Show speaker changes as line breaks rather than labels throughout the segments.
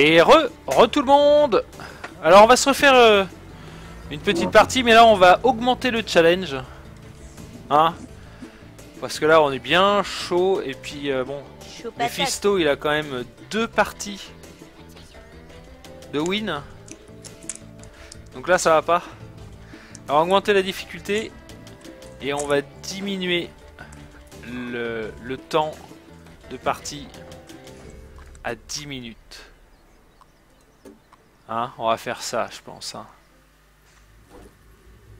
Et re, re tout le monde Alors on va se refaire euh, une petite partie, mais là on va augmenter le challenge. Hein Parce que là on est bien chaud, et puis euh, bon. Mephisto il a quand même deux parties de win. Donc là ça va pas. Alors augmenter la difficulté, et on va diminuer le, le temps de partie à 10 minutes. Hein, on va faire ça, je pense. hein.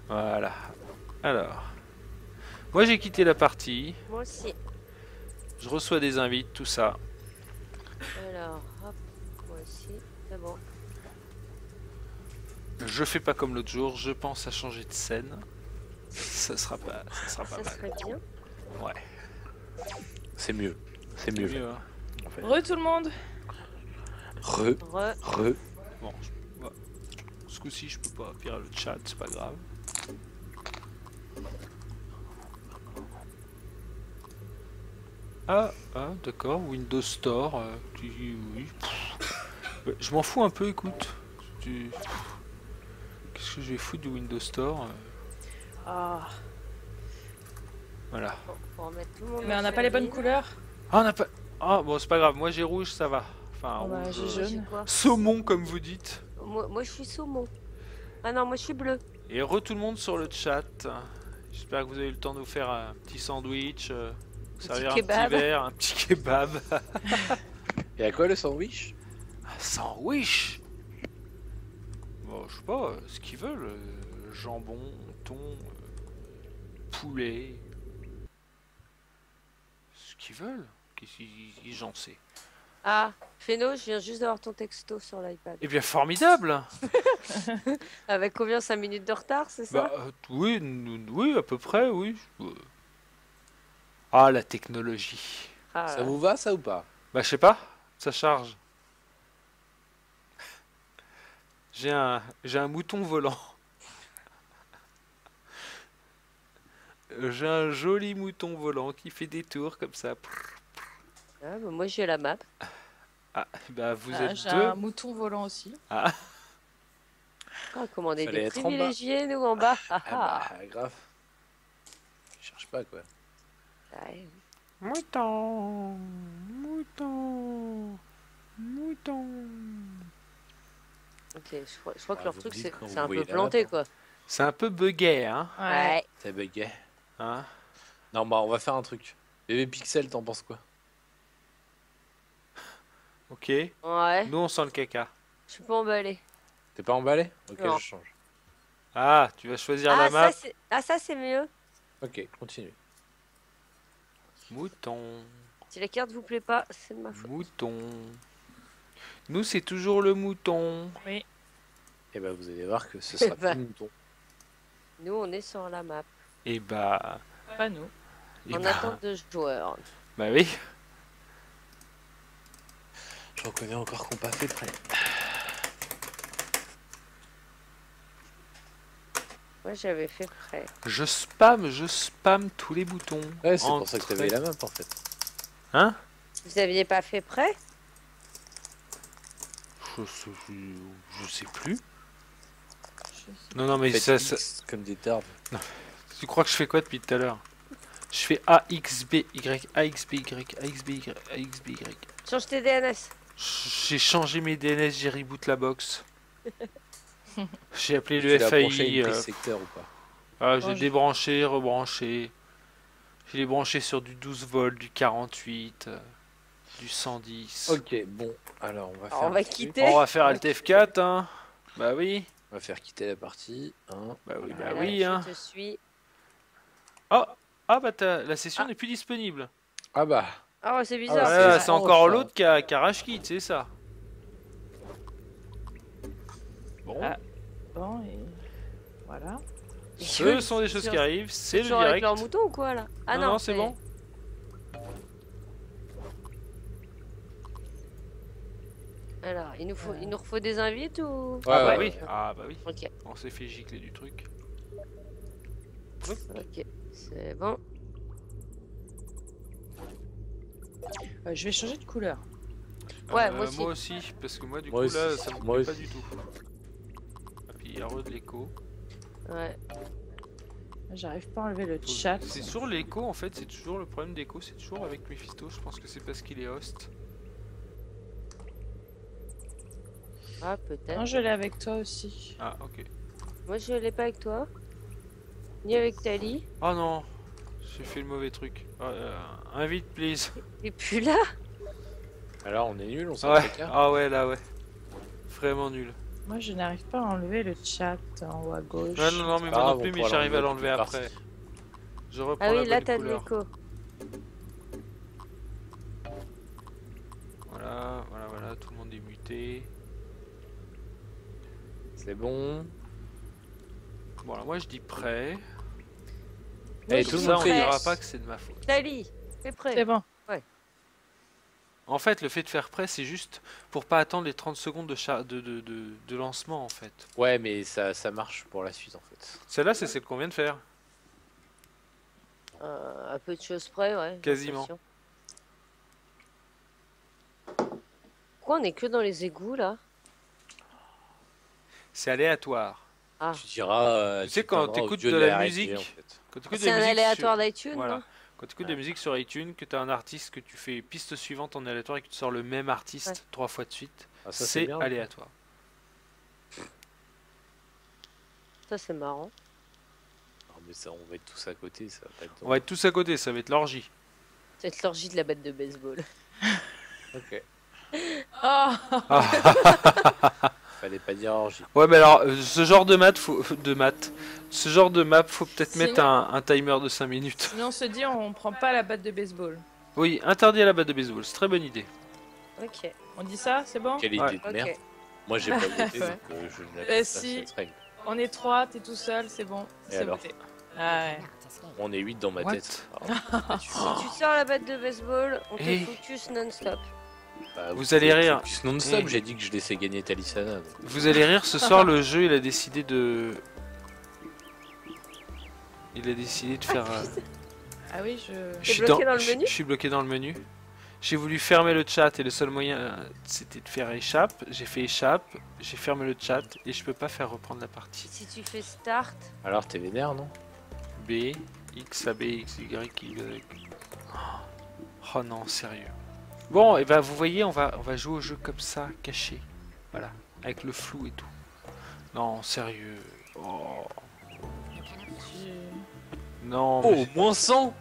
Voilà. Alors. Moi j'ai quitté la partie.
Moi aussi.
Je reçois des invites, tout ça.
Alors, hop, moi aussi. C'est bon.
Je fais pas comme l'autre jour, je pense à changer de scène. Ça sera pas, ça sera pas
Ça
mal.
serait bien.
Ouais.
C'est mieux. C'est mieux.
mieux, hein.
Re tout le monde
Re,
Re.
re.
Bon, je- ouais. ce coup-ci je peux pas virer le chat, c'est pas grave. Ah, ah d'accord, Windows Store, euh, tu, oui. Pff. Je m'en fous un peu, écoute. Tu- Qu'est-ce que je vais foutre du Windows Store euh,
Ah,
Voilà.
Bon,
mais on n'a pas les bonnes couleurs.
Ah, on n'a pas. Ah, bon, c'est pas grave, moi j'ai rouge, ça va. Enfin,
Ah bah,
rouge, euh,
je
jaune.
Saumon, comme vous dites.
moi, moi, je suis saumon. Ah non, moi, je suis bleu.
Et re tout le monde sur le chat. J'espère que vous avez eu le temps de vous faire un petit sandwich, euh,
Petit
servir un
kebab.
petit verre, un petit kebab.
Et à quoi le sandwich?
Un sandwich? Bon, je sais pas, euh, ce qu'ils veulent. jambon, thon, euh, poulet. Ce qu'ils veulent. Qu'est-ce qu'ils j'en sais.
Ah, Féno, je viens juste d'avoir ton texto sur l'iPad.
Eh bien, formidable
Avec combien 5 minutes de retard, c'est ça?
Bah, euh, oui, oui, à peu près, oui. Euh. Ah, la technologie.
Ah,
Ça
là.
vous va ça ou pas?
Bah, je sais pas, ça charge. J'ai un, j'ai un mouton volant. Euh, J'ai un joli mouton volant qui fait des tours comme ça.
Ah, bah, moi, j'ai la map.
Ah, bah vous
Ah,
êtes
J'ai
deux.
un mouton volant aussi.
Ah,
Ah, comment on est
Fallait
des
être en bas.
privilégiés, nous, en bas. Ah,
Ah
ah.
bah grave. Je cherche pas quoi.
Ouais.
mouton, mouton, mouton.
Ok, je crois, je crois que
Ah,
leur
vous
truc,
me dites
c'est
quand
c'est un
voyez
peu
la
planté,
map,
quoi.
C'est un peu bugué, hein.
Ouais.
Ça buguait.
hein
Non bah on va faire un truc. Bébé Pixel, t'en penses quoi?
Ok.
Ouais,
Nous on sent le caca.
je suis pas emballé.
T'es pas emballé Ok,
Non.
je change.
Ah, tu vas choisir
Ah,
la map.
ça, c'est- ah, ça, c'est mieux.
Ok, continue.
Mouton.
Si la carte vous plaît pas, c'est de ma faute.
Mouton. Nous, c'est toujours le mouton.
Et bah vous allez voir que ce sera
Bah.
plus mouton.
Nous, on est sur la map.
Et bah.
Pas nous.
et
en
bah,
attente de joueurs.
bah oui.
Je reconnais encore qu'on pas fait prêt.
Moi, j'avais fait prêt.
Je spam, je spam tous les boutons.
Ouais, c'est pour ça que t'avais la map en fait.
Hein?
Vous aviez pas fait prêt
je, sais- je- sais plus.
Je sais.
Non, non, mais ça,
X
ça-
comme des tarbes.
tu crois que je fais quoi depuis tout à l'heure? Je fais AXBY, AXBY, AXBY, AXBY.
Change tes DNS.
J'ai changé mes DNS, j'ai reboot la box. J'ai appelé le FAI. euh,
secteur ou pas
Ah, j'ai
Oh, je-
débranché, rebranché. J'ai débranché sur du 12 volts, du 48, euh, du 110.
Ok, bon. Alors on va faire.
On va quitter.
On va faire Alt F4, hein. Bah oui.
On va faire quitter la partie. Hein.
Bah oui, bah
Voilà,
oui,
je
hein.
te suis.
Ah, ah bah la session
Ah.
n'est plus disponible.
Ah bah.
Oh, c'est
Ah,
bizarre.
ouais,
Voilà,
c'est
encore l'autre qui a, qui a c'est ça. Bon,
Ah. Bon, et voilà.
ce sont des choses qui arrivent, c'est le
avec
direct.
leur mouton ou quoi là? Ah
non,
non,
non, c'est bon.
Alors, il nous faut, il nous refaut des invites ou?
Ouais,
ah bah
ouais,
oui,
ouais.
ah bah oui.
Ok,
On s'est fait gicler du truc.
ok, c'est bon.
Euh, je vais changer de couleur.
Ouais,
Euh,
moi aussi.
Moi aussi, parce que moi du
Moi
coup là ça me plaît pas
aussi.
du tout. Et puis il y a re de l'écho.
Ouais.
J'arrive pas à enlever le chat.
C'est toujours l'écho en fait, c'est toujours le problème d'écho, c'est toujours avec Mephisto. Je pense que c'est parce qu'il est host.
Ah, peut-être.
Non, je l'ai avec toi aussi.
Ah ok.
Moi, je l'ai pas avec toi. Ni avec Tali.
Oh non, j'ai fait le mauvais truc. Euh, invite please.
Et puis là,
Alors, on est nul, on s'en
Ouais.
fait
Ah ouais là ouais. Vraiment nul.
Moi, je n'arrive pas à enlever le chat en haut à gauche.
Ouais, non non mais moi
Ah,
non
on
plus, mais j'arrive à
l'enlever
après. Je reprends
ah
la
oui, là,
bonne
t'as de l'écho.
Voilà, voilà, voilà, tout le monde est muté.
C'est bon.
Bon alors moi je dis prêt.
Je
tout
ça
monde
on dira pas que c'est de ma faute.
Tali, fais prêt.
C'est bon.
En fait, le fait de faire prêt, c'est juste pour pas attendre les 30 secondes de, de, de, de, de lancement, en fait.
Ouais, mais ça, ça marche pour la suite en fait.
Celle-là, c'est celle qu'on vient de faire.
Euh, un peu de choses près, ouais.
Quasiment.
Pourquoi on est que dans les égouts, là?
C'est aléatoire.
Ah.
Tu diras. euh,
Tu sais, quand t'écoutes
dieu
de la musique, tu écoutes
C'est
de la
un
musique
aléatoire
sur...
d'iTunes,
Voilà.
non
Quand tu écoutes de la musique sur iTunes, que tu as un artiste, que tu fais piste suivante en aléatoire et que tu sors le même artiste
Ouais.
trois fois de suite,
Ah, ça,
c'est aléatoire.
Ça, c'est marrant.
Non, mais ça, on va être tous à côté, ça va être.
On va être tous à côté, ça va être l'orgie.
C'est l'orgie de la batte de baseball.
Ok.
Oh
Fallait pas dire orgie.
Ouais, mais alors, euh, ce genre de maths, faut... de maths, ce genre de map, faut peut-être
Sinon-
mettre un, un timer de 5 minutes.
Sinon, on se dit, on prend pas la batte de baseball.
Oui, interdit à la batte de baseball, c'est très bonne idée.
Ok,
On dit ça, c'est bon
Quelle idée
Ouais.
de merde. Moi, j'ai pas voté, donc euh, je
Euh,
pas
si.
cette règle.
On est trois, t'es tout seul, c'est bon.
Et
C'est
alors
voté. Ah ouais.
On est 8 dans ma
What
tête. Alors,
Si tu sors la batte de baseball, on te
Eh.
focus non-stop.
Bah,
Vous allez rire.
Non-stop,
Eh.
j'ai dit que je laissais gagner Talisana. donc.
Vous allez rire, ce soir le jeu il a décidé de. Il a décidé de faire. euh,
Ah oui, je.
Je suis
bloqué dans le
je-
menu
Je suis bloqué dans le menu. J'ai voulu fermer le chat et le seul moyen c'était de faire échappe. J'ai fait échappe, j'ai fermé le chat et je peux pas faire reprendre la partie.
Si tu fais start,
Alors, t'es vénère, non?
B, X, A, B, X, Y, Y. Oh non, sérieux. Bon, et ben vous voyez, on va, on va jouer au jeu comme ça, caché. Voilà, avec le flou et tout. Non, sérieux. Oh,
je-
non.
Oh,
mais-
moins 100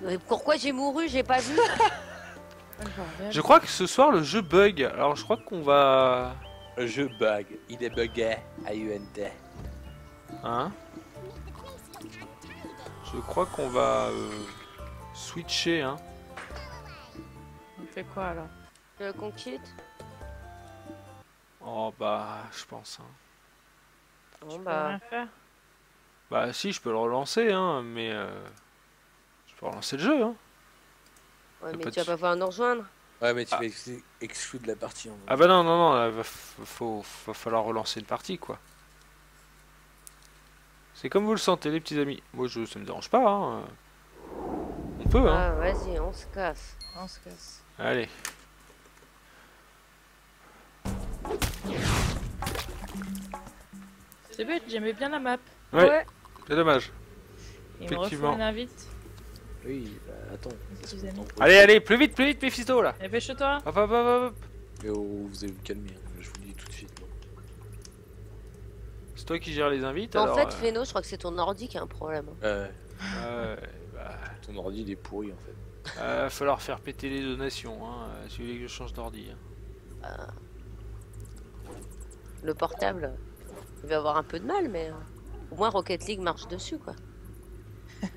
Mais pourquoi j'ai mouru J'ai pas vu.
Le.
Je crois que ce soir le jeu bug. Alors je crois qu'on va.
Je bug. Il est bugué. A-U-N-T.
Hein? Je crois qu'on va euh, switcher. Hein.
On fait quoi alors?
Tu veux qu'on quitte?
Oh bah, je pense. hein.
Bon
peut
bah,
rien faire?
Bah si, je peux le relancer, hein, mais euh, je peux relancer le jeu. Hein.
ouais, mais
pas
tu
de
vas pas pouvoir nous rejoindre.
Ouais, mais tu
Ah.
vas ex- exclure de la partie. En
Ah bah non, non, non, là, va, faut, va falloir relancer une partie, quoi. C'est comme vous le sentez, les petits amis. Moi, je, ça me dérange pas. Hein. On peut, hein.
Ah, vas-y, on se casse.
On se casse.
Allez.
C'est bête, j'aimais bien la map.
Ouais. C'est dommage.
Il me refait
Effectivement.
une invite.
Oui, bah attends.
Allez, allez, plus vite, plus vite, Mephisto, là.
Dépêche-toi.
Hop, hop, hop, hop.
Mais oh, vous allez vous calmer, hein, je vous le dis tout de suite.
C'est toi qui gères les invites,
en
alors...
fait,
euh,
Feno, je crois que c'est ton ordi qui a un problème.
Euh,
ouais, bah,
ton ordi il est pourri en fait.
Euh, va falloir faire péter les donations, hein, euh, si vous voulez que je change d'ordi. hein.
Le portable, il va avoir un peu de mal, mais euh, au moins Rocket League marche dessus, quoi.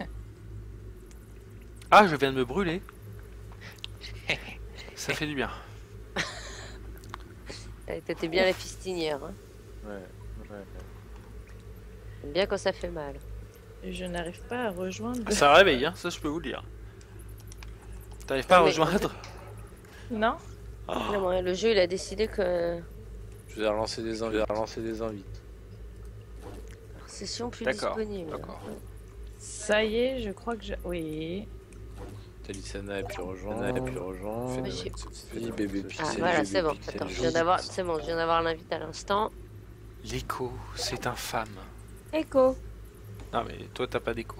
Ah, je viens de me brûler. Ça fait du bien.
T'étais bien la fistinière. Hein.
Ouais, ouais.
J'aime bien quand ça fait mal.
Et je n'arrive pas à rejoindre.
Ça réveille, hein, ça je peux vous le dire. T'arrives pas à rejoindre
Non
Non, ouais, le jeu, il a décidé que
Je vais relancer des invites. Je vais relancer des invites.
session plus disponible.
d'accord.
Ça y est, je crois que j'ai. Oui.
Talisana et puis rejoint. Et puis rejoint. Sophie, bébé
Ah voilà, c'est bon. Attends, je viens d'avoir, c'est bon, je viens d'avoir l'invite à l'instant.
L'écho, c'est infâme.
Echo.
Non mais toi t'as pas d'écho.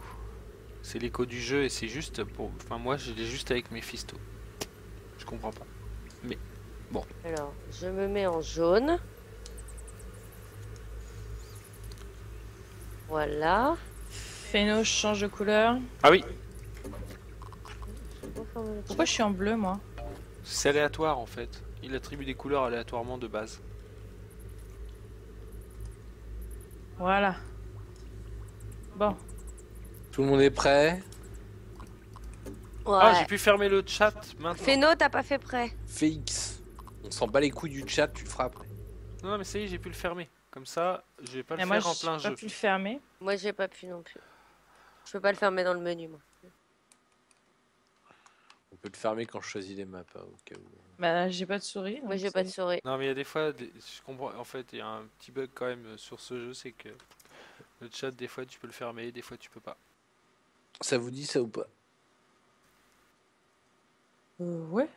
C'est l'écho du jeu et c'est juste pour... Enfin moi je l'ai juste avec mes fistos. Je comprends pas.
Alors, je me mets en jaune. Voilà.
Phéno, change de couleur.
Ah oui,
Pourquoi je suis en bleu, moi?
C'est aléatoire en fait. Il attribue des couleurs aléatoirement de base.
Voilà. Bon.
Tout le monde est prêt
Ouais.
Ah j'ai pu fermer le chat maintenant.
Féno, t'as pas fait prêt.
FX. On s'en bat les couilles du chat, tu le feras après.
Non, non, mais ça y est j'ai pu le fermer. Comme ça je vais pas le
Et moi,
faire en
j'ai
plein
pas
jeu.
pu le fermer.
Moi, j'ai pas pu non plus. Je peux pas le fermer dans le menu, moi.
On peut le fermer quand je choisis les maps, hein, au cas où.
Bah, j'ai pas de souris.
Moi, j'ai pas de souris.
Non mais il y a des fois, des- je comprends, en fait il y a un petit bug quand même sur ce jeu, c'est que le chat des fois tu peux le fermer, des fois tu peux pas.
Ça vous dit ça ou pas?
Euh, ouais.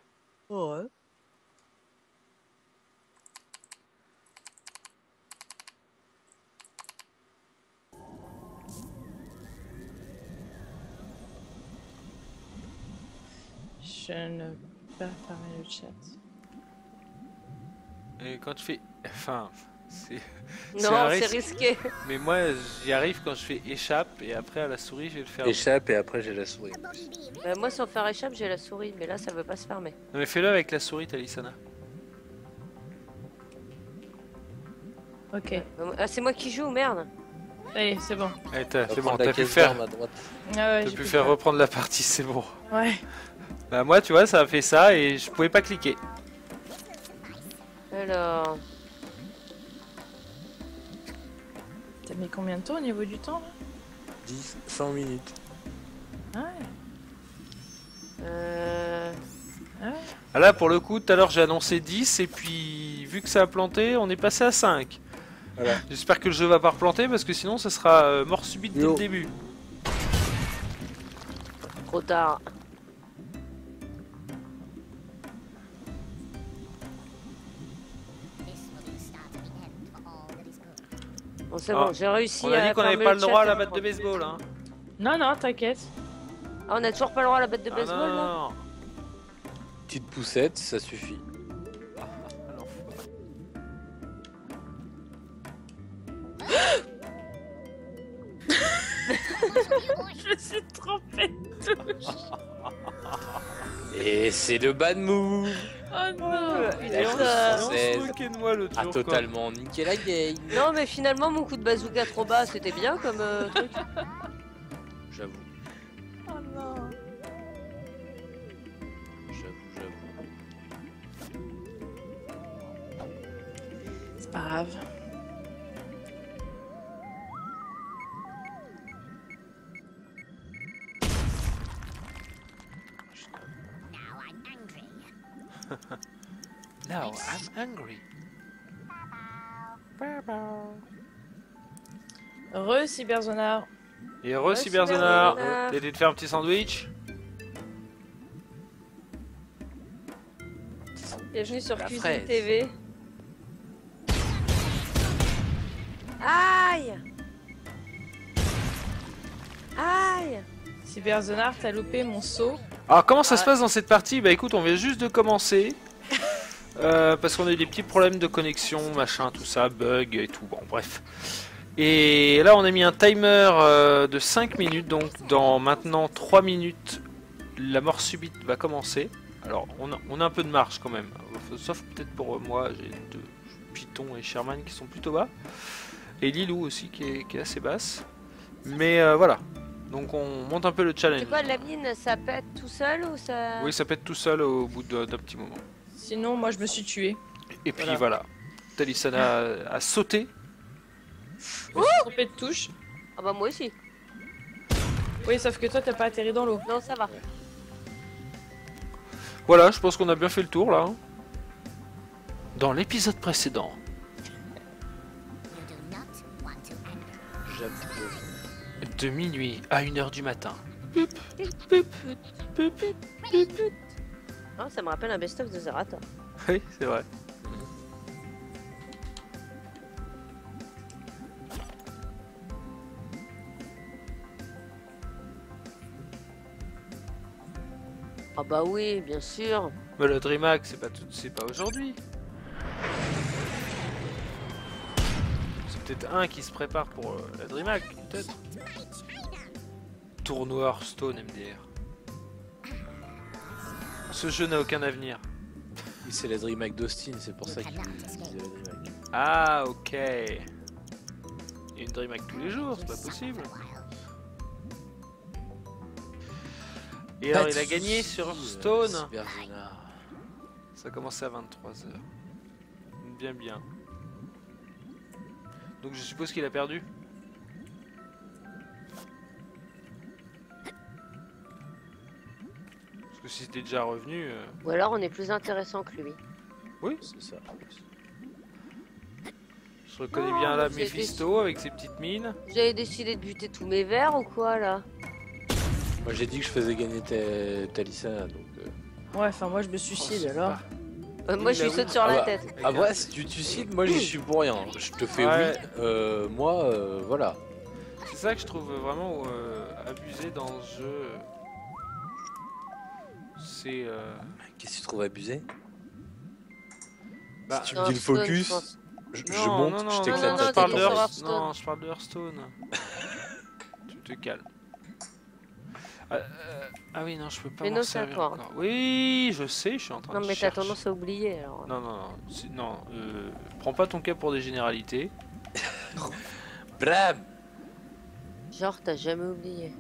Ouais.
Je ne peux pas fermer le chat.
Et quand je fais... Enfin, c'est...
Non, c'est
risque.
risqué.
Mais moi j'y arrive quand je fais échappe et après à la souris je vais le faire.
Échappe et après j'ai la souris.
Bah, moi, sans faire échappe, j'ai la souris, mais là, ça veut pas se fermer.
Non mais fais-le avec la souris Talisana.
Ok.
Ah, c'est moi qui joue, merde.
Allez, c'est bon.
Allez, t'as- c'est bon, t'as pu
caisse
faire...
à droite.
Ah ouais,
T'as
j'ai
pu
pu
faire reprendre la partie, c'est bon.
Ouais.
Bah moi tu vois ça a fait ça et je pouvais pas cliquer.
Alors,
T'as mis combien de temps au niveau du temps là
10, 100 minutes.
Ah ouais.
euh...
Ah ouais.
Ah là pour le coup tout à l'heure j'ai annoncé 10 et puis vu que ça a planté on est passé à 5.
Voilà.
J'espère que le jeu va pas replanter parce que sinon ça sera euh, mort subite dès
Yo.
le début.
trop tard. Bon, c'est
Ah,
bon, j'ai réussi
On a
à
dit qu'on n'avait pas
le
droit à la batte de baseball hein.
Non, non, t'inquiète.
Ah, on a toujours pas le droit à la batte de
Ah,
baseball, là.
Petite poussette, ça suffit.
Faut-
Je me suis trompée.
Et c'est le bad move
Oh non.
moi
A totalement niqué la game
Non, mais finalement, mon coup de bazooka trop bas, c'était bien comme euh, truc.
J'avoue,
Oh non.
j'avoue, j'avoue.
C'est pas grave.
Now I'm angry.
Re Cyberzonar.
Et heureux
Ouais,
Cyberzonar.
Cyberzonar.
T'as de faire un petit sandwich?
Bienvenue sur
La
Cuisine
fraise.
TV. Aïe Aïe
Cyberzonar, t'as loupé mon saut.
Alors comment ça se
Ouais.
passe dans cette partie? Bah écoute, on vient juste de commencer. Euh, parce qu'on a eu des petits problèmes de connexion, machin, tout ça, bug et tout, bon bref. Et là on a mis un timer euh, de 5 minutes, donc dans maintenant 3 minutes, la mort subite va commencer. Alors on a, on a un peu de marge quand même, sauf peut-être pour moi, j'ai deux Python et Sherman qui sont plutôt bas. Et Lilou aussi qui est, qui est assez basse. Mais euh, voilà, donc on monte un peu le challenge.
C'est quoi, la mine, ça pète tout seul ou ça...
Oui, ça être tout seul au bout d'un petit moment.
Sinon, moi, je me suis tué.
Et puis
Voilà.
voilà, Talisana a, a sauté.
Suis trompé de touche.
Ah bah moi aussi.
Oui, sauf que toi, t'as pas atterri dans l'eau.
Non, ça va.
Voilà, je pense qu'on a bien fait le tour là. hein. Dans l'épisode précédent,
J'avoue.
de minuit à 1h du matin,
Oh, ça me rappelle un best-of de Zerator.
Oui, c'est vrai.
Ah bah oui, bien sûr.
Mais le DreamHack, c'est pas tout, c'est pas aujourd'hui. C'est peut-être un qui se prépare pour euh, la DreamHack, peut-être. Tournoi Hearthstone MDR. Ce jeu n'a aucun avenir.
Oui, c'est la DreamHack d'Austin, c'est pour ça qu'il la DreamHack.
Ah, ok. Il y a une DreamHack tous les jours, c'est pas possible. Et alors, il a gagné sur Hearthstone.
Cyberzona.
Ça a commencé à 23h. Bien, bien. Donc je suppose qu'il a perdu que si c'était déjà revenu... euh,
Ou alors on est plus intéressant que lui.
Oui,
C'est ça.
je reconnais
Non,
bien là
mais c'est-
Mephisto avec ses petites mines.
J'avais décidé de buter tous mes verres ou quoi là
Moi j'ai dit que je faisais gagner ta, Talissa, donc. euh,
Ouais, enfin, moi, je me suicide
Oh,
alors.
Euh, Moi je lui
Bah
saute sur
Ah
la
bah.
tête.
Ah ouais, si tu te suicides, moi j'y suis pour rien. Je te fais
Ouais.
oui. Euh, moi, euh, voilà.
C'est ça que je trouve vraiment euh, abusé dans ce jeu. C'est... euh,
Qu'est-ce que tu trouves abusé?
Bah,
Si tu
Non,
me dis le
je
focus, je, je
Non,
monte,
non, non,
je
non,
t'éclate
non,
la
non,
je
tête
parle de. Hearthstone.
Hearthstone.
Non, je parle de Hearthstone. tu te calmes. Ah, euh, ah oui, non, je peux pas
Mais
m'en
non, c'est.
Oui, je sais, je suis en train
Non
de
mais t'as tendance à oublier alors.
Non, non, non, non euh, prends pas ton cas pour des généralités.
Blam
Genre t'as jamais oublié.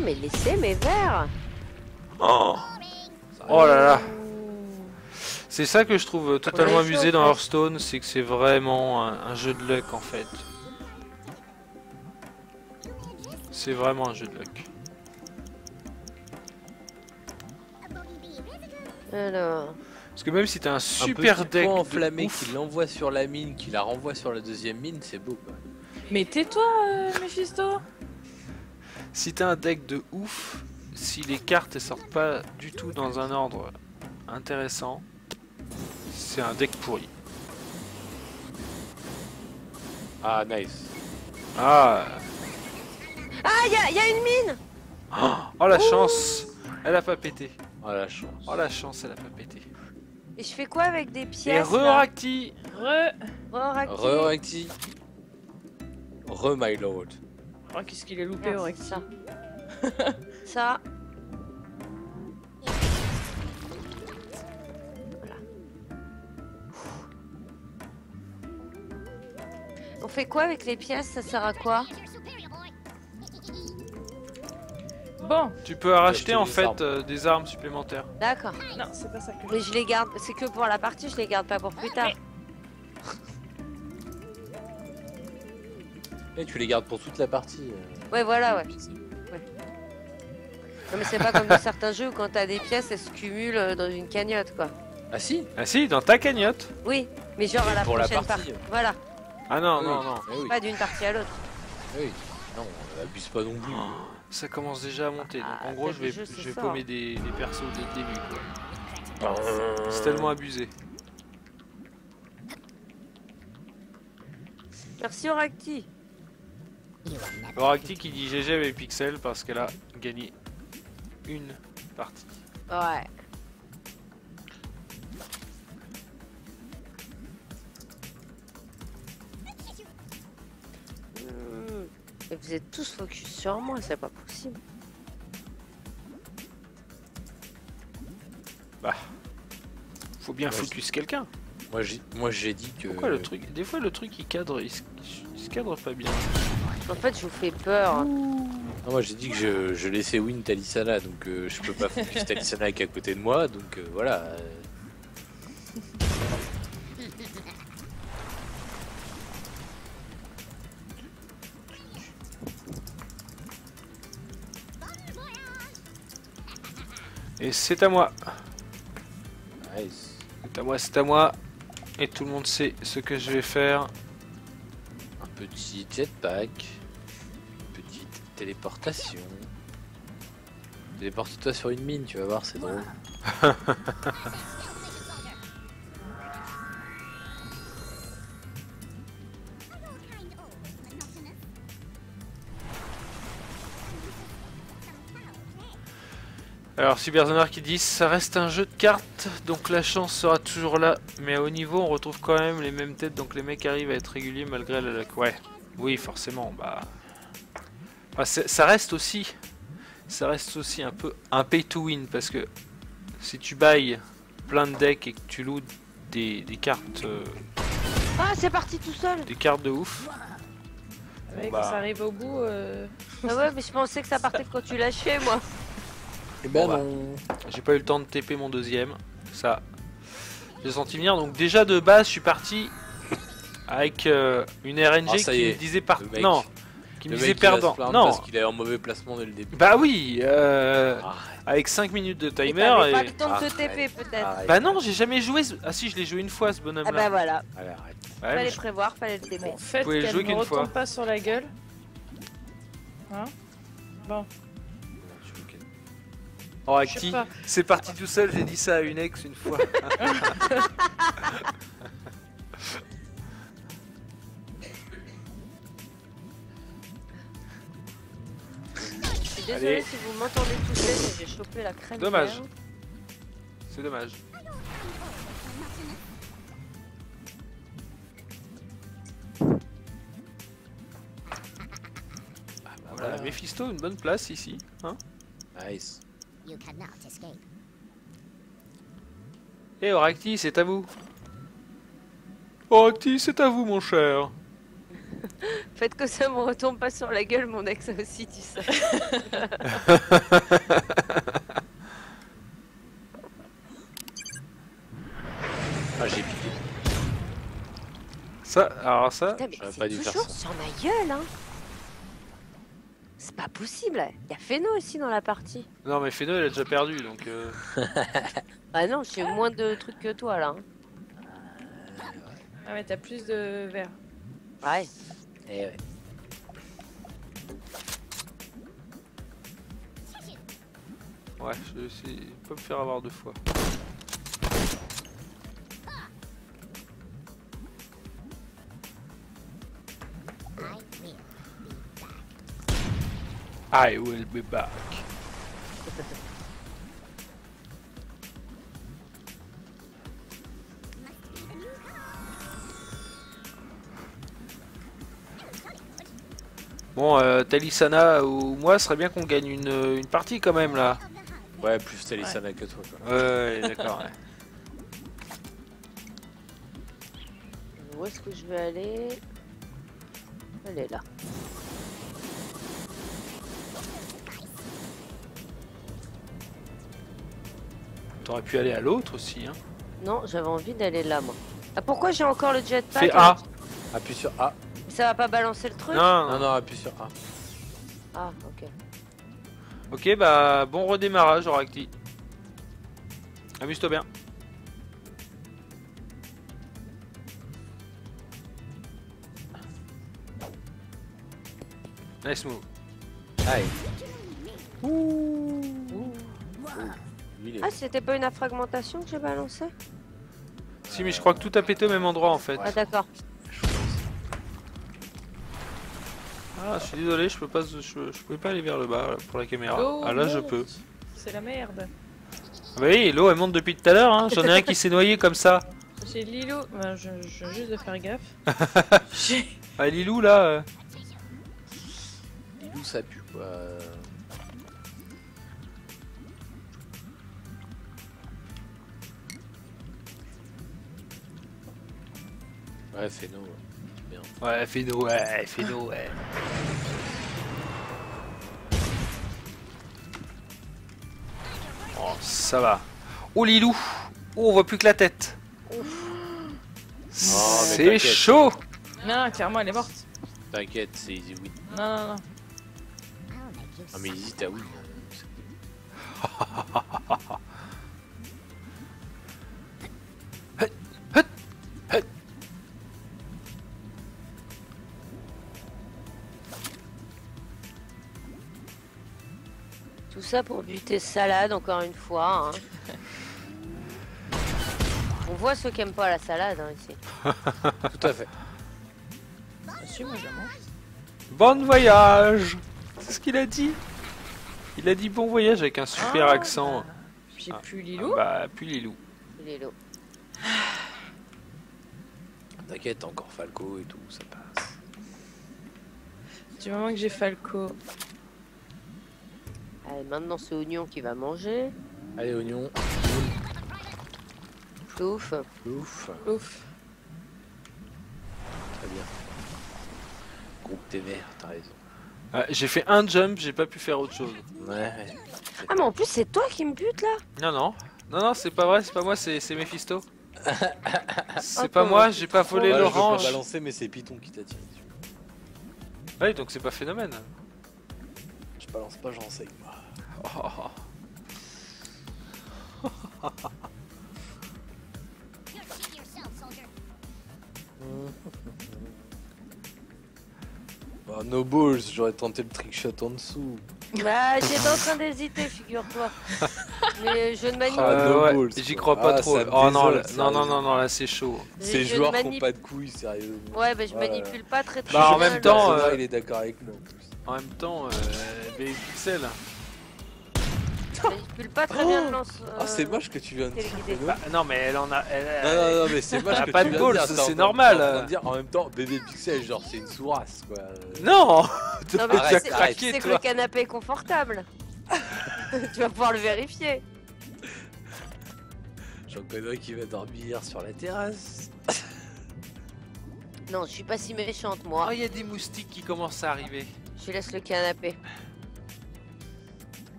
Putain mais laissez mes verres
Oh, oh là là C'est ça que je trouve totalement
Ouais,
abusé dans. Hearthstone, c'est que c'est vraiment un, un jeu de luck en fait. C'est vraiment un jeu de luck.
Alors...
Parce que même si t'as un
Un
super
petit
deck de
enflammé qui l'envoie sur la mine, qui la renvoie sur la deuxième mine, c'est beau quoi.
Mais tais-toi, euh, Mephisto
si t'as un deck de ouf, si les cartes elles sortent pas du tout dans un ordre intéressant, c'est un deck pourri.
Ah nice.
Ah,
Ah y'a y a une mine
oh la chance, elle a pas pété.
Oh la chance.
Oh la chance, elle a pas pété.
Et je fais quoi avec des
Et
pièces
re
là?
Racti
Re...
Re-racti.
Re-Recti. Re my lord.
Oh, qu'est-ce qu'il est loupé,
Merde,
Orexi.
ça. ça. Voilà. On fait quoi avec les pièces? Ça sert à quoi?
Bon,
Tu peux racheter
acheter
en fait
armes.
euh, des armes supplémentaires.
D'accord.
non, c'est pas ça que je...
Mais je les garde. C'est que pour la partie, je les garde pas pour plus tard.
Et tu les gardes pour toute la partie. euh.
Ouais, voilà, ouais. Non, mais c'est pas comme dans certains jeux où quand t'as des pièces, elles se cumulent euh, dans une cagnotte, quoi.
Ah si
Ah si, dans ta cagnotte.
Oui, mais genre à la
Pour la
prochaine
partie.
Voilà,
Ah non,
Oui,
non, non.
eh oui,
pas d'une partie à l'autre.
eh oui. Non, on abuse pas non plus.
Ça commence déjà à monter. Donc
Ah,
en gros,
t'as
je vais, je vais paumer des, des persos dès le début. quoi. C'est tellement abusé.
Merci Oracti.
Oracti qui dit GG avec Pixel parce qu'elle a gagné une partie.
Ouais. Hmm. Et vous êtes tous focus sur moi, c'est pas possible.
Faut bien
Ouais,
focus quelqu'un.
Moi j'ai, moi j'ai dit que.
Pourquoi le truc Des fois le truc il cadre, il se, il se cadre pas bien.
En fait, je vous fais peur.
Non, moi j'ai dit que je, je laissais win Talissana, donc euh, je peux pas focus Talissana qui est à côté de moi, donc euh, voilà.
Et c'est à moi.
Nice.
C'est à moi, c'est à moi. Et tout le monde sait ce que je vais faire.
Petit jetpack. téléportation. Téléporte-toi sur une mine, tu vas voir, c'est drôle.
Alors Cyberzonar qui dit ça reste un jeu de cartes donc la chance sera toujours là. Mais à haut niveau on retrouve quand même les mêmes têtes donc les mecs arrivent à être réguliers malgré la ouais oui forcément bah. Enfin, c'est- ça reste aussi ça reste aussi un peu un pay to win parce que si tu bailles plein de decks et que tu loues des, des cartes euh,
Ah, c'est parti tout seul.
des cartes de ouf
Ouais,
bah.
Quand ça arrive au bout, euh,
Ah ouais, mais je pensais que ça partait quand tu lâchais, moi.
Ben
Bon, bah.
non.
J'ai pas eu le temps de TP mon deuxième. Ça, j'ai senti venir. Donc déjà de base, je suis parti avec euh, une RNG
Ah,
qui me disait par...
le mec-
Non, qui me
Le
disait perdant. Non,
Parce qu'il est en mauvais placement dès le début.
bah oui, euh, avec 5 minutes de
Et
timer.
t'avais pas
Et...
le temps de te
Arrête.
TP, peut-être.
arrête.
Bah non, j'ai jamais joué. ce- Ah si, je l'ai joué une fois ce bonhomme
Ah bah voilà,
Allez, arrête.
fallait prévoir, fallait le TP.
bon, faites
pouvez
qu'elle
jouer
ne
qu'une
retombe
fois.
pas sur la gueule. Hein?
Oh,
Je sais
Acti,
pas.
c'est parti tout seul. J'ai dit ça à une ex une fois.
Je suis désolée
Allez.
si vous m'entendez tousser, mais j'ai chopé la crème.
Dommage. C'est dommage.
Ah, bah
Voilà,
voilà.
Mephisto, une bonne place ici. Hein
Nice.
You cannot escape.
Eh Oracti, c'est à vous. Oracti, c'est à vous, mon cher.
Faites que ça me retombe pas sur la gueule, mon ex aussi, tu sais.
Ah, j'ai piqué.
Ça, alors ça,
J'aurais
c'est
pas dû faire
toujours
ça.
sur ma gueule, hein. C'est pas possible. Il y a Feno aussi dans la partie.
non mais Feno, il a déjà perdu, donc. euh,
Bah non, j'ai moins de trucs que toi là. hein.
Ah ouais, t'as plus de verre.
Ouais.
Eh ouais.
Ouais, je vais essayer de pas me faire avoir deux fois.
I will
be back. Bon, euh, Talisana ou moi, ce serait bien qu'on gagne une, une partie quand même là.
Ouais, plus Talisana que toi. Quoi.
Ouais, ouais, d'accord. ouais.
Où est-ce que je vais aller? Elle est là.
T'aurais pu aller à l'autre aussi. Hein.
Non, j'avais envie d'aller là, moi. Ah, pourquoi j'ai encore le jetpack
Fais A.
Appuie sur A.
Ça va pas balancer le truc
Non,
Non, non, appuie sur A.
Ah, ok.
Ok, bah bon redémarrage, Oracti. Amuse-toi bien. Nice move.
Aïe. Ouh. Lui, il est-
Ah, c'était pas une affragmentation que j'ai balancé
Si, mais je crois que tout a pété au même endroit en fait.
Ah, d'accord.
Ah, je suis désolé, je peux pas, je, je pouvais pas aller vers le bas pour la caméra. Ah là, je peux.
C'est la merde.
Ah bah oui, l'eau elle monte depuis tout à l'heure. Hein. J'en ai un qui s'est noyé comme ça.
J'ai Lilo. Ben, je, je viens juste de faire gaffe.
Ah, Lilou là. euh,
Lilou, ça pue quoi. Ouais, Feno. ouais. Bien.
Ouais, Feno, ouais, Feno, ouais. Oh, ça va. Oh Lilou Oh, on voit plus que la tête C'est
t'inquiète.
chaud
Non, clairement, elle est morte.
T'inquiète, c'est easy win.
Non, non, non.
You
Ah, mais easy, t'as win.
Ça pour buter salade, encore une fois. hein. On voit ceux qui aiment pas la salade hein, ici.
Tout à fait.
Ah, si, moi je la mange.
Bon voyage C'est ce qu'il a dit Il a dit bon voyage avec un super
Ah,
accent.
J'ai
Ah.
plus
Ah
Lilou.
bah, puis Lilou.
Là.
T'inquiète, encore Falco et tout, ça passe.
Du moment que j'ai Falco.
Allez, maintenant c'est Oignon qui va manger.
Allez, oignon.
Plouf.
Ouf.
Ouf.
Très bien. Groupe Ténère, t'as raison.
Ah, j'ai fait un jump, j'ai pas pu faire autre chose.
Ouais.
Ah mais en plus c'est toi qui me butes là
Non, non. Non, non, c'est pas vrai, c'est pas moi, c'est c'est Mephisto. c'est
Oh,
pas moi, j'ai pas volé
Ouais, je peux
l'orange.
pas balancer, mais c'est Python qui t'a tiré dessus.
Oui, donc c'est pas phénomène.
Je balance pas, j'enseigne moi. Bah, no balls, j'aurais tenté le trick shot en dessous.
Bah j'étais en train d'hésiter, figure-toi. mais je ne manipule,
Ah, no
ouais,
balls,
J'y crois pas
Ah,
trop. Oh non,
désole,
là- non, non, non, non, là c'est chaud.
Ces joueurs font
manip-
pas de couilles, sérieux.
Ouais bah je
Voilà.
manipule pas très très
Bah, en
bien
même temps, euh,
il est d'accord avec moi en plus.
En même temps, euh, les pixels.
Je manipule pas très bien le lance.
Ah, c'est
euh,
moche que tu viens de dire.
Bah, non, mais elle en a. Elle,
Non, non, non, mais c'est moche
Elle a
que
pas
tu
de
en
c'est normal.
en dire même temps, bébé pixel, genre c'est une sourasse quoi.
Non
Non mais
Arrête,
tu sais-
arrête.
tu
Craqué,
sais que le canapé est confortable. tu vas pouvoir le vérifier.
J'en connais un qui va dormir sur la terrasse.
Non, je suis pas si méchante
Oh,
moi.
il y a des moustiques qui commencent à arriver.
Je laisse le canapé.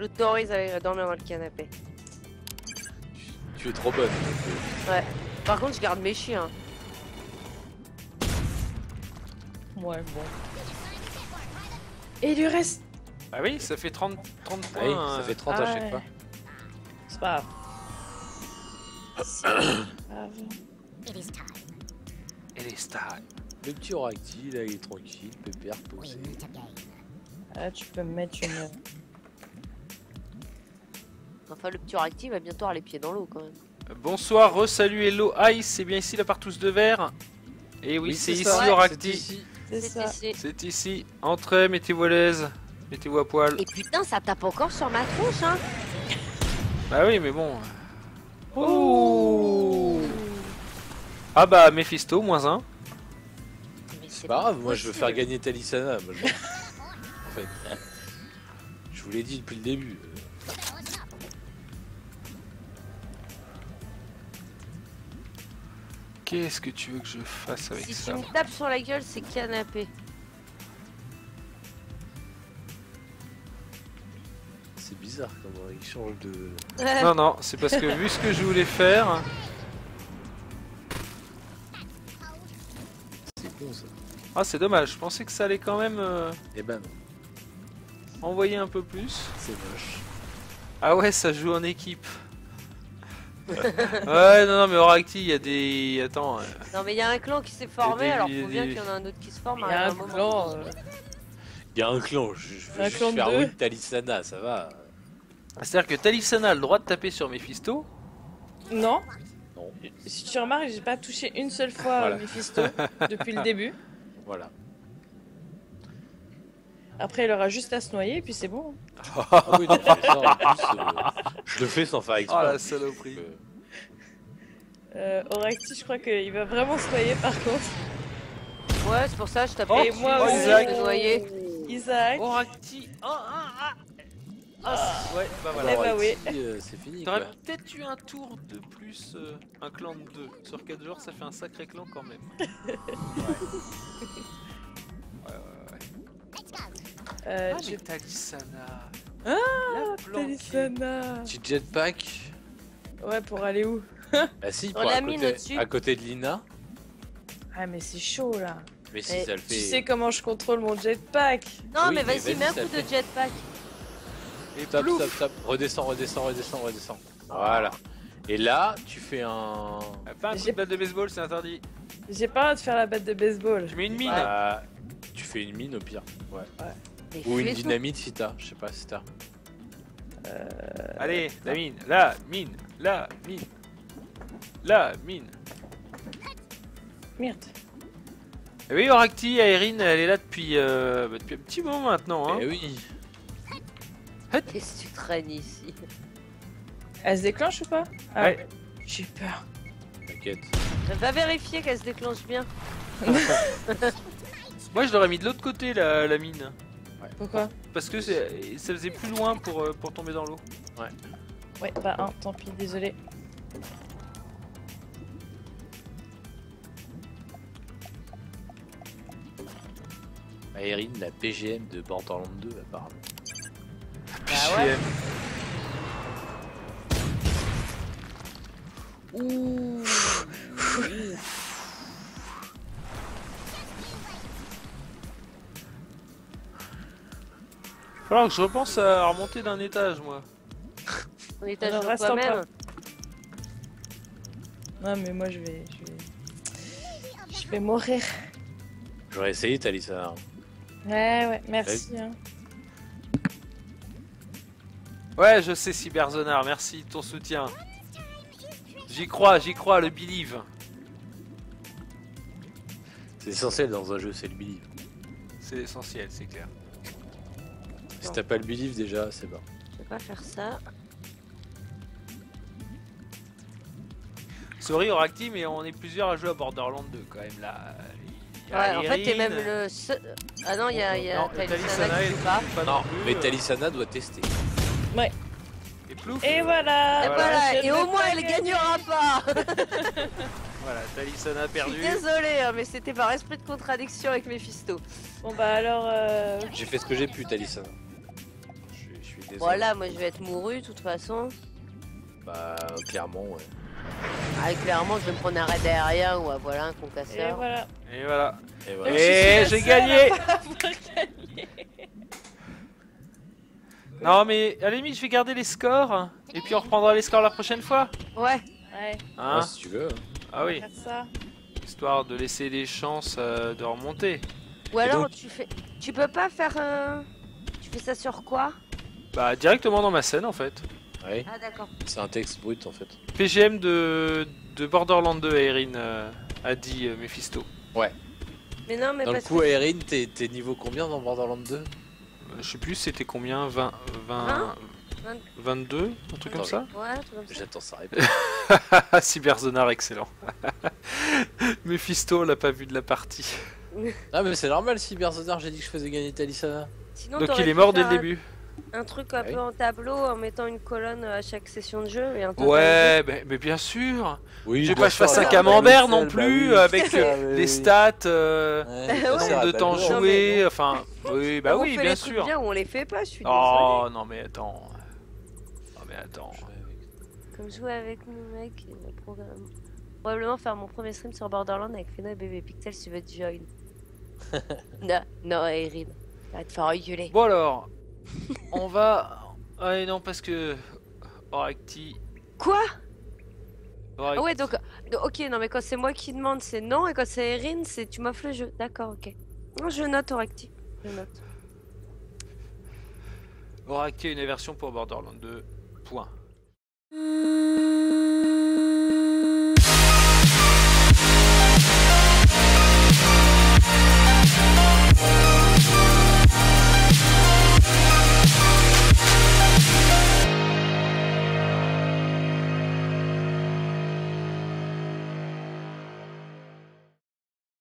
Je l'autorise à aller dormir dans le canapé.
Tu es trop bonne. euh,
Par contre, je garde mes chiens.
Ouais, bon. Et lui reste?
Bah oui, ça fait 30, 30
Ah
points.
oui, ça fait 30 à
Ah
chaque
ouais.
fois.
C'est pas grave. C'est pas grave.
It is time.
Et les stars.
Le petit Oracti, là, il est tranquille, pépère, posé.
Ah, tu peux me mettre une.
Enfin, le petit réactif va bientôt avoir les pieds dans l'eau quand même.
Bonsoir, re-salut, hello, Ice, c'est bien ici la partouze de verre Et oui, c'est ici
ça. Ouais,
Oracti.
ici.
C'est
ici.
C'est ici. Entrez, mettez-vous à l'aise. Mettez-vous à poil.
Et putain, ça tape encore sur ma tronche, hein
Bah oui, mais bon. Oh Ah bah, Mephisto, moins 1.
Mais
C'est pas grave, moi je veux faire gagner Talisana. Moi, je... en fait, je vous l'ai dit depuis le début.
Qu'est-ce que tu veux que je fasse avec
Si tu
ça
me tapes sur la gueule, c'est canapé.
C'est bizarre comment il change de.
Non, non, c'est parce que vu ce que je voulais faire...
C'est con ça.
Ah, c'est dommage, je pensais que ça allait quand même euh,
Eh ben non,
envoyer un peu plus.
c'est moche.
Ah ouais, ça joue en équipe. Ouais, non, non, mais Oracti, il y a des... Attends, euh,
Non, mais il y a un clan qui s'est formé,
des-
alors
des-
faut bien
des-
qu'il y en a un autre qui se forme
Il
à
y a un
moment.
clan. euh,
Il y a un clan, je, je veux
Un
juste
clan de
faire
deux.
Talisana, ça va.
c'est-à-dire que Talisana a le droit de taper sur Mephisto.
Non.
Non.
Si tu remarques, j'ai pas touché une seule fois
Voilà.
à Mephisto depuis le début.
Voilà.
Après, il aura juste à se noyer et puis c'est bon.
Ah oui, non, mais ça, en plus, euh, je le fais sans faire exprès.
Oh la saloperie.
euh,
Oracti, je crois qu'il va vraiment se noyer par contre.
Ouais, c'est pour ça que je tapais.
Oh,
et moi
oh,
aussi.
Isaac.
noyer.
Isaac.
Oracti. Oh, ah, ah. Ah, ouais, bah
Eh
voilà.
bah oui.
ici, euh, c'est fini
T'aurais peut-être eu un tour de plus, euh, un clan de 2. Sur 4 jours, ça fait un sacré clan quand même. Ouais, ouais, ouais.
Let's go.
Euh,
Ah,
j'ai
Talisana.
Ah.
Petit jetpack.
Ouais, pour aller où
Bah si,
On
pour
l'a
à
mis
côté,
au-dessus.
à côté de Lina.
Ah, mais c'est chaud là.
Mais si
Eh,
ça le fait.
Tu sais comment je contrôle mon jetpack
Non,
Oui,
mais vas-y, mets un coup de jetpack.
Et
Top,
plouf.
top, top. Redescends, redescends, redescends, redescends. Voilà. Et là, tu fais un.
Pas un coup de de baseball, c'est interdit.
J'ai pas le droit de faire la batte de baseball.
Je mets une mine.
Bah, tu fais une mine au pire. Ouais. Ou une dynamite si t'as. Je sais pas si t'as.
Allez, la mine, la mine, la mine, la mine.
Merde.
Eh oui, Oracti, Aérine, elle est là depuis, euh, bah, depuis un petit moment maintenant. Hein.
Eh oui.
Qu'est-ce que tu traînes ici?
Elle se déclenche ou pas? Ah
Ouais.
J'ai peur.
T'inquiète.
Va vérifier qu'elle se déclenche bien.
Moi, je l'aurais mis de l'autre côté, la, la mine.
Pourquoi
Parce que ça faisait plus loin pour, euh, pour tomber dans l'eau.
Ouais, bah un, tant pis, désolé.
Aérine, la PGM de Borderlands 2 apparemment.
Bah ouais. Ouh.
Alors que je repense à remonter d'un étage, moi.
On étage
Alors,
de
reste en
toi-même.
Non, mais moi je vais. Je vais, je vais mourir.
J'aurais essayé Talisa.
Ouais, ouais, merci. Hein.
Ouais, je sais, Cyberzonar, merci de ton soutien. J'y crois, j'y crois, le believe.
C'est essentiel dans un jeu, c'est le believe.
C'est essentiel, c'est clair.
Si t'as pas le believe déjà, c'est bon.
Je vais pas faire ça.
Sorry, Oracti, mais on est plusieurs à jouer à Borderlands 2 quand même là. Y a
Ouais, en fait, t'es même le seul. Ah non, il y a, y a
Non,
Talisana qui joue pas.
Pas
Non,
non plus,
mais
euh,
Talisana doit tester.
Et plouf
Et voilà
Et
voilà,
voilà,
je
et au moins elle
gagner.
gagnera pas
Voilà, Talisana
Je suis
perdu.
désolée, hein, mais c'était par esprit de contradiction avec Mephisto.
Bon bah alors. Euh...
J'ai fait ce que j'ai pu, Talisana.
Voilà, moi je vais être mouru de toute façon.
Bah, clairement, ouais.
Ah, clairement, je vais me prendre un raid aérien ou ah, voilà un
Et
concasseur.
voilà.
Et voilà.
Et voilà.
Et j'ai gagné. Non mais à la limite je vais garder les scores et puis on reprendra les scores la prochaine fois.
Ouais,
Ouais,
Hein
Ouais, si tu veux.
ah oui,
ça.
histoire de laisser des chances euh, de remonter.
ou alors
donc-
tu fais. Tu peux pas faire. euh, Tu fais ça sur quoi?
Bah directement dans ma scène en fait.
Ouais,
Ah, d'accord.
c'est un texte brut en fait.
PGM de, de Borderlands 2 Erin euh, a dit euh, Mephisto.
Mais non, mais
Dans le
parce
coup,
que.
Aérine, t'es t'es niveau combien dans Borderlands 2
Euh, je sais plus c'était combien 20, 20,
Vingt?
22 Un truc comme ça?
Ouais, un truc comme ça.
J'attends sa réponse.
Cyberzonar excellent. Mephisto l'a pas vu de la partie.
ah, mais c'est normal, Cyberzonar, j'ai dit que je faisais gagner Talisana.
Sinon,
Donc
t'aurais
il est
pu
mort dès
faire
le
un-
début.
Un truc un
Ah oui.
peu en tableau en mettant une colonne à chaque session de jeu et un
Ouais, mais, mais bien sûr.
Oui,
Je pas que je fasse un camembert non
bah
plus
oui,
avec
ça,
euh, les
oui.
stats, euh,
Ouais,
nombre de
la
temps
Non,
joué, enfin, oui, bah
on
oui,
fait
bien
les trucs
sûr.
bien on les fait pas, je suis
Oh non mais attends. Oh mais attends.
Comme jouer avec nos mecs, le programme. Probablement faire mon premier stream sur Borderlands avec Feno et Bébé Pixel si tu veux te join. non, non, Erin. Va te faire engueuler.
Bon alors, on va. Ah non parce que Oracti.
Quoi?
Oracti-
Ah ouais, donc, donc, ok, non, mais quand c'est moi qui demande, c'est non, et quand c'est Erin, c'est tu m'offres le jeu. D'accord, ok. Non, je note Oracti. Je note.
Oracti a une version pour Borderlands 2. Point.